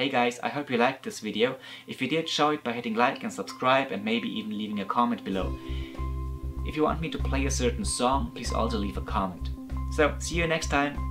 Hey guys, I hope you liked this video. If you did, show it by hitting like and subscribe and maybe even leaving a comment below. If you want me to play a certain song, please also leave a comment. So, see you next time!